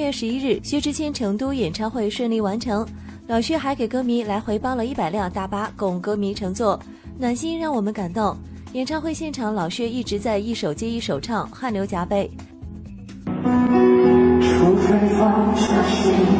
月十一日，薛之谦成都演唱会顺利完成，老薛还给歌迷来回包了一百辆大巴供歌迷乘坐，暖心让我们感动。演唱会现场，老薛一直在一首接一首唱，汗流浃背。除非放下心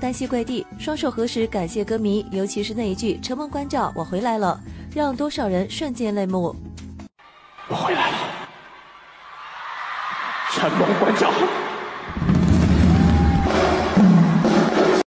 单膝跪地，双手合十感谢歌迷，尤其是那一句“承蒙关照，我回来了”，让多少人瞬间泪目。我回来了，承蒙关照。